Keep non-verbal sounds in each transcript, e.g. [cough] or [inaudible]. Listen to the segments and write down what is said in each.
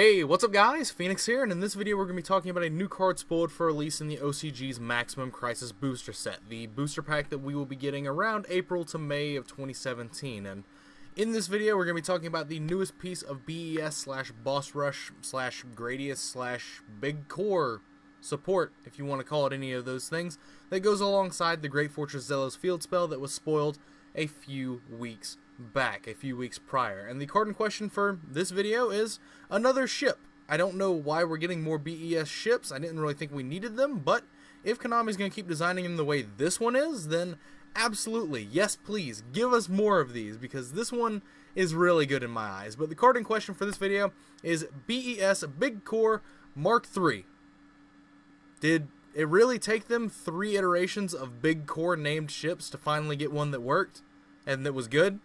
Hey, what's up guys? Phoenix here, and in this video we're going to be talking about a new card spoiled for release in the OCG's Maximum Crisis Booster Set, the booster pack that we will be getting around April to May of 2017. And in this video we're going to be talking about the newest piece of BES slash Boss Rush slash Gradius slash Big Core support, if you want to call it any of those things, that goes alongside the Great Fortress Zelos field spell that was spoiled a few weeks back a few weeks prior. And the card in question for this video is another ship. I don't know why we're getting more BES ships. I didn't really think we needed them, but if Konami's going to keep designing them the way this one is, then absolutely, yes please, give us more of these, because this one is really good in my eyes. But the card in question for this video is BES Big Core Mark III. Did it really take them three iterations of Big Core named ships to finally get one that worked and that was good?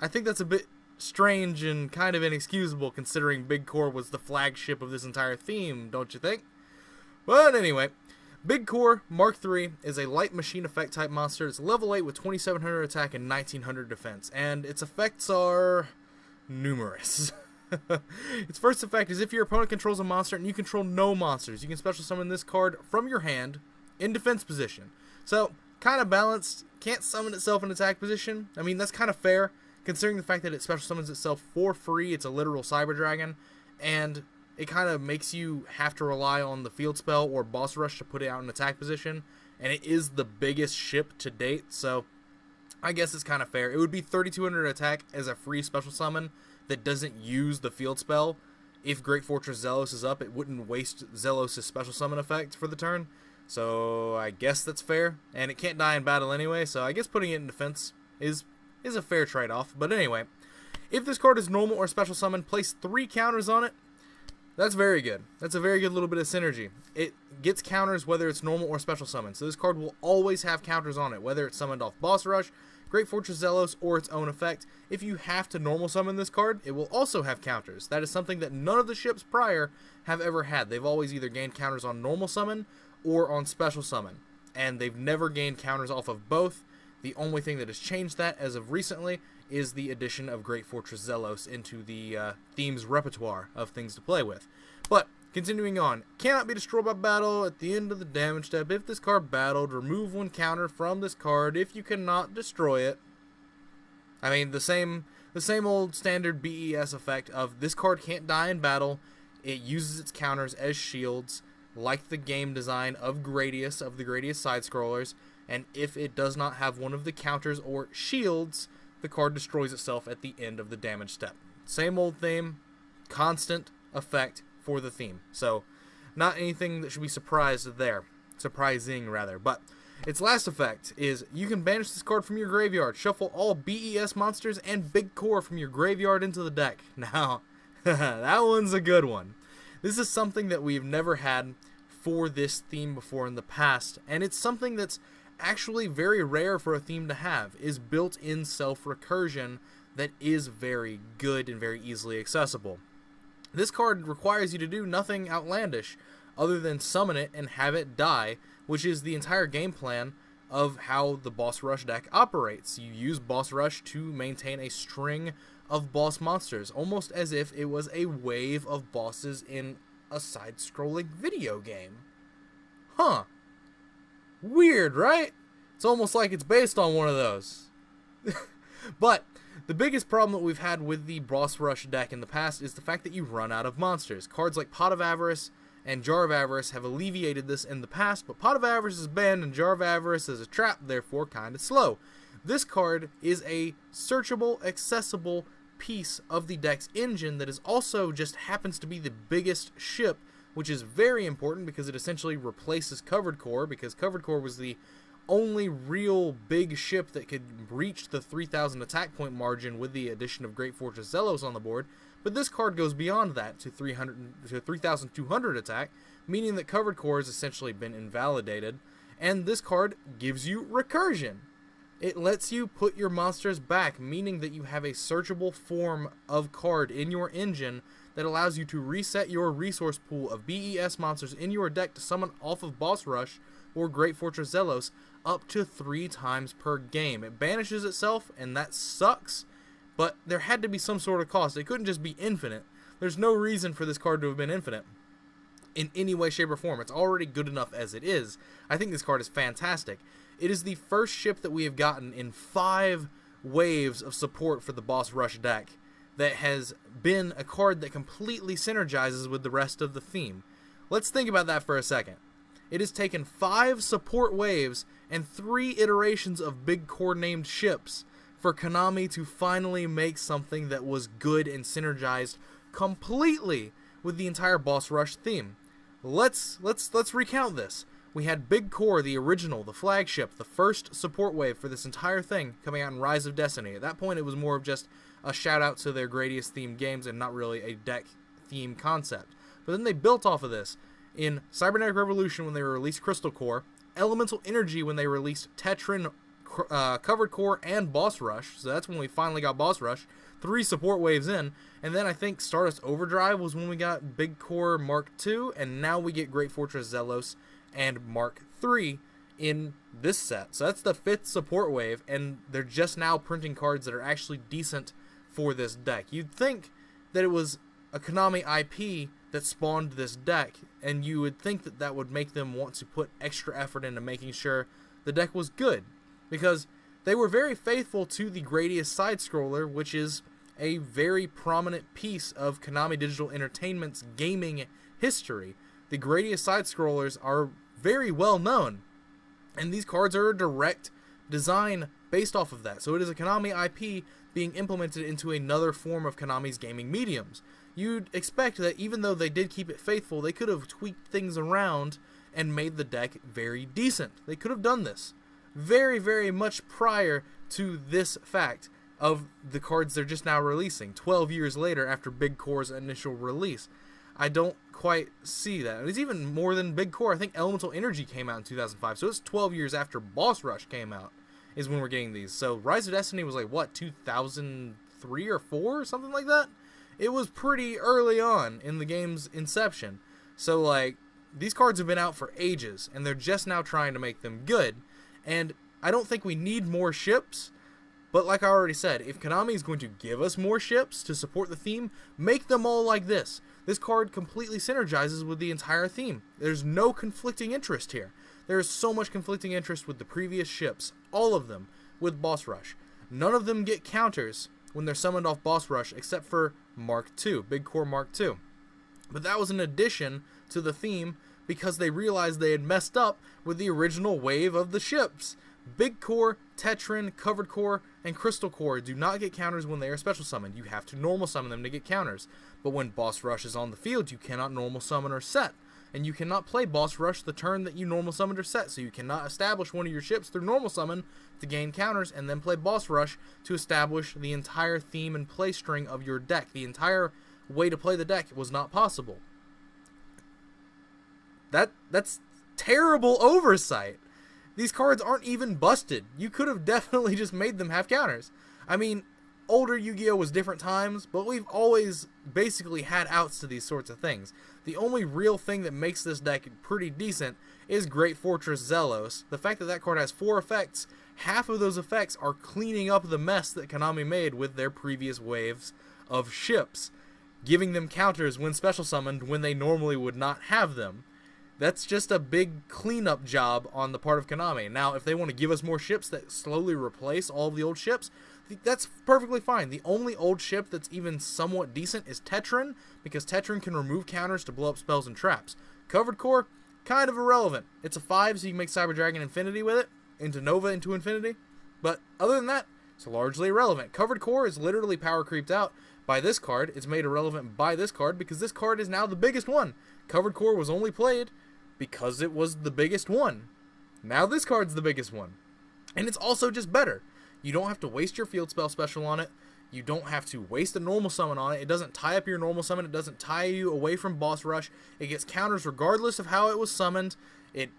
I think that's a bit strange and kind of inexcusable considering Big Core was the flagship of this entire theme, don't you think? But anyway, Big Core Mark III is a light machine effect type monster. It's level 8 with 2700 attack and 1900 defense, and its effects are numerous. [laughs] its first effect is if your opponent controls a monster and you control no monsters, you can special summon this card from your hand in defense position. So, kind of balanced, can't summon itself in attack position. I mean, that's kind of fair considering the fact that it special summons itself for free, it's a literal Cyber Dragon, and it kind of makes you have to rely on the field spell or boss rush to put it out in attack position, and it is the biggest ship to date, so I guess it's kind of fair. It would be 3200 attack as a free special summon that doesn't use the field spell. If Great Fortress Zelos is up, it wouldn't waste Zelos' special summon effect for the turn. So I guess that's fair. And it can't die in battle anyway, so I guess putting it in defense is is a fair trade-off. But anyway, if this card is normal or special summon, place three counters on it. That's very good. That's a very good little bit of synergy. It gets counters whether it's normal or special summon. So this card will always have counters on it, whether it's summoned off Boss Rush, Great Fortress Zelos, or its own effect. If you have to normal summon this card, it will also have counters. That is something that none of the ships prior have ever had. They've always either gained counters on normal summon or on special summon. And they've never gained counters off of both. The only thing that has changed that as of recently is the addition of Great Fortress Zelos into the uh, theme's repertoire of things to play with. But continuing on, cannot be destroyed by battle at the end of the damage step. If this card battled, remove one counter from this card if you cannot destroy it. I mean, the same the same old standard BES effect of this card can't die in battle. It uses its counters as shields, like the game design of Gradius, of the Gradius side scrollers and if it does not have one of the counters or shields, the card destroys itself at the end of the damage step. Same old theme, constant effect for the theme. So, not anything that should be surprised there. Surprising, rather. But, its last effect is you can banish this card from your graveyard, shuffle all BES monsters and Big Core from your graveyard into the deck. [laughs] Now, that one's a good one. This is something that we've never had for this theme before in the past, and it's something that's actually very rare for a theme to have, is built-in self-recursion that is very good and very easily accessible. This card requires you to do nothing outlandish other than summon it and have it die, which is the entire game plan of how the Boss Rush deck operates. You use Boss Rush to maintain a string of boss monsters, almost as if it was a wave of bosses in a side-scrolling video game. Huh. Weird, right? It's almost like it's based on one of those. [laughs] but the biggest problem that we've had with the Boss Rush deck in the past is the fact that you run out of monsters. Cards like Pot of Avarice and Jar of Avarice have alleviated this in the past, but Pot of Avarice is banned and Jar of Avarice is a trap, therefore kind of slow. This card is a searchable, accessible piece of the deck's engine that is also just happens to be the biggest ship which is very important because it essentially replaces Covered Core, because Covered Core was the only real big ship that could reach the 3000 attack point margin with the addition of Great Fortress Zelos on the board, but this card goes beyond that to 300 to 3200 attack, meaning that Covered Core has essentially been invalidated, and this card gives you recursion. It lets you put your monsters back, meaning that you have a searchable form of card in your engine that allows you to reset your resource pool of BES monsters in your deck to summon off of Boss Rush or Great Fortress Zelos up to three times per game. It banishes itself, and that sucks, but there had to be some sort of cost. It couldn't just be infinite. There's no reason for this card to have been infinite in any way, shape, or form. It's already good enough as it is. I think this card is fantastic. It is the first ship that we have gotten in five waves of support for the Boss Rush deck that has been a card that completely synergizes with the rest of the theme. Let's think about that for a second. It has taken five support waves and three iterations of big core named ships for Konami to finally make something that was good and synergized completely with the entire boss rush theme. Let's let's let's recount this. We had Big Core, the original, the flagship, the first support wave for this entire thing coming out in Rise of Destiny. At that point, it was more of just a shout out to their Gradius themed games and not really a deck theme concept. But then they built off of this in Cybernetic Revolution when they released Crystal Core, Elemental Energy when they released Tetran, uh, Covered Core, and Boss Rush. So that's when we finally got Boss Rush. Three support waves in. And then I think Stardust Overdrive was when we got Big Core Mark II, and now we get Great Fortress Zelos and Mark III in this set. So that's the fifth support wave, and they're just now printing cards that are actually decent for this deck. You'd think that it was a Konami IP that spawned this deck, and you would think that that would make them want to put extra effort into making sure the deck was good, because they were very faithful to the Gradius side scroller, which is a very prominent piece of Konami Digital Entertainment's gaming history. The Gradius side scrollers are very well known. And these cards are a direct design based off of that. So it is a Konami IP being implemented into another form of Konami's gaming mediums. You'd expect that even though they did keep it faithful, they could have tweaked things around and made the deck very decent. They could have done this very, very much prior to this fact of the cards they're just now releasing, 12 years later after Big Core's initial release. I don't quite see that. It's even more than Big Core. I think Elemental Energy came out in 2005, so it's 12 years after Boss Rush came out is when we're getting these. So Rise of Destiny was like what 2003 or 4 or something like that. It was pretty early on in the game's inception. So like these cards have been out for ages and they're just now trying to make them good. And I don't think we need more ships. But like I already said, if Konami is going to give us more ships to support the theme, make them all like this. This card completely synergizes with the entire theme. There's no conflicting interest here. There is so much conflicting interest with the previous ships, all of them, with Boss Rush. None of them get counters when they're summoned off Boss Rush except for Mark II, Big Core Mark II. But that was an addition to the theme because they realized they had messed up with the original wave of the ships. Big Core, Tetran, Covered Core, and Crystal Core do not get counters when they are special summoned. You have to normal summon them to get counters. But when Boss Rush is on the field, you cannot normal summon or set. And you cannot play Boss Rush the turn that you normal summoned or set. So you cannot establish one of your ships through normal summon to gain counters and then play Boss Rush to establish the entire theme and play string of your deck. The entire way to play the deck was not possible. That that's terrible oversight. These cards aren't even busted. You could have [laughs] definitely just made them have counters. I mean, older Yu-Gi-Oh was different times, but we've always basically had outs to these sorts of things. The only real thing that makes this deck pretty decent is Great Fortress Zelos. The fact that that card has four effects, half of those effects are cleaning up the mess that Konami made with their previous waves of ships, giving them counters when special summoned when they normally would not have them. That's just a big cleanup job on the part of Konami. Now, if they want to give us more ships that slowly replace all the old ships, that's perfectly fine. The only old ship that's even somewhat decent is Tetran, because Tetran can remove counters to blow up spells and traps. Covered Core, kind of irrelevant. It's a 5, so you can make Cyber Dragon Infinity with it, into Nova into Infinity. But other than that, it's largely irrelevant. Covered Core is literally power creeped out by this card. It's made irrelevant by this card because this card is now the biggest one. Covered Core was only played because it was the biggest one. Now this card's the biggest one. And it's also just better. You don't have to waste your field spell special on it. You don't have to waste a normal summon on it. It doesn't tie up your normal summon. It doesn't tie you away from boss rush. It gets counters regardless of how it was summoned. It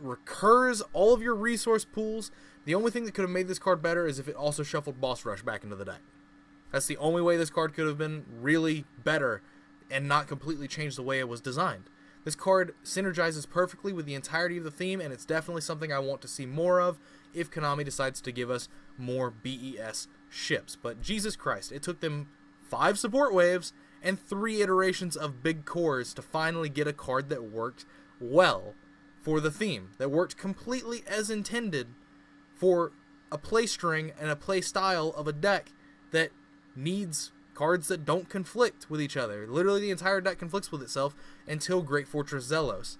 recurs all of your resource pools. The only thing that could have made this card better is if it also shuffled boss rush back into the deck. That's the only way this card could have been really better and not completely change the way it was designed. This card synergizes perfectly with the entirety of the theme, and it's definitely something I want to see more of if Konami decides to give us more BES ships. But Jesus Christ, it took them five support waves and three iterations of big cores to finally get a card that worked well for the theme, that worked completely as intended for a play string and a play style of a deck that needs cards that don't conflict with each other. Literally, the entire deck conflicts with itself until Great Fortress Zelos.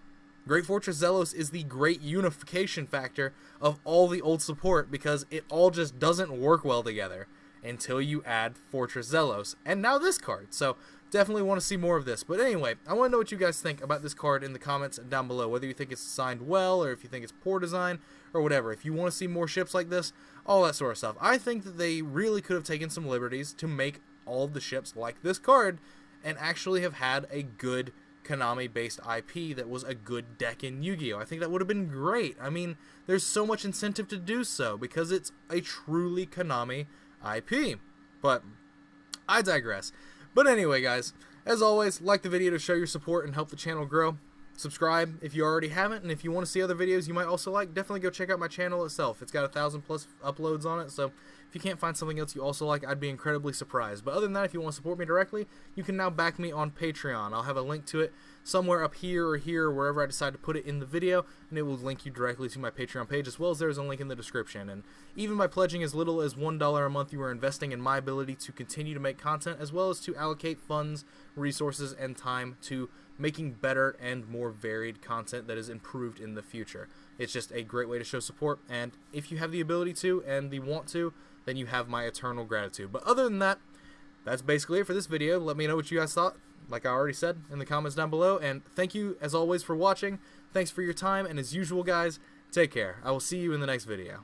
Great Fortress Zelos is the great unification factor of all the old support because it all just doesn't work well together until you add Fortress Zelos. And now this card. So definitely want to see more of this. But anyway, I want to know what you guys think about this card in the comments down below. Whether you think it's designed well or if you think it's poor design or whatever. If you want to see more ships like this, all that sort of stuff. I think that they really could have taken some liberties to make all of the ships like this card and actually have had a good Konami based IP that was a good deck in Yu Gi Oh! I think that would have been great. I mean, there's so much incentive to do so because it's a truly Konami IP. But I digress. But anyway, guys, as always, like the video to show your support and help the channel grow. Subscribe if you already haven't, and if you want to see other videos you might also like, definitely go check out my channel itself. It's got a thousand plus uploads on it, so if you can't find something else you also like, I'd be incredibly surprised. But other than that, if you want to support me directly, you can now back me on Patreon. I'll have a link to it somewhere up here or here, or wherever I decide to put it in the video, and it will link you directly to my Patreon page, as well as there's a link in the description. And even by pledging as little as $1 a month, you are investing in my ability to continue to make content, as well as to allocate funds, resources, and time to making better and more varied content that is improved in the future. It's just a great way to show support, and if you have the ability to and the want to, then you have my eternal gratitude. But other than that, that's basically it for this video. Let me know what you guys thought, like I already said, in the comments down below, and thank you, as always, for watching. Thanks for your time, and as usual, guys, take care. I will see you in the next video.